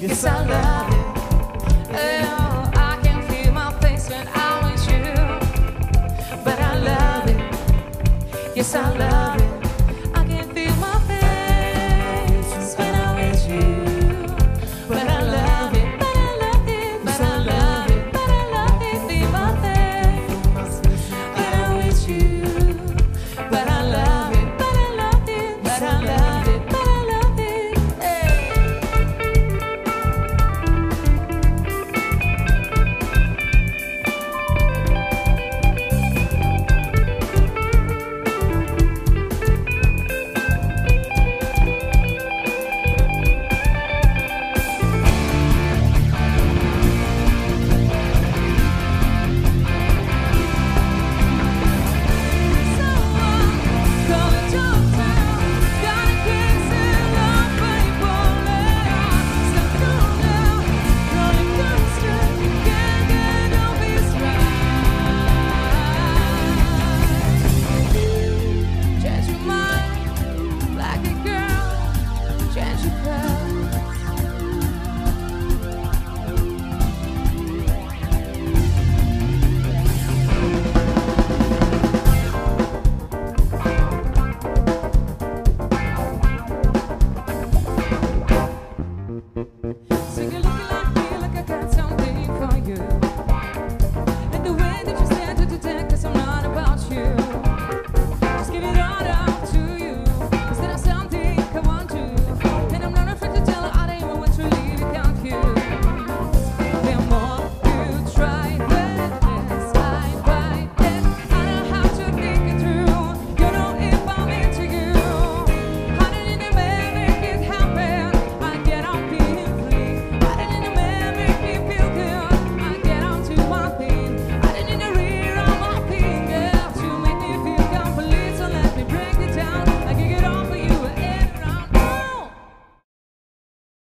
It's our love.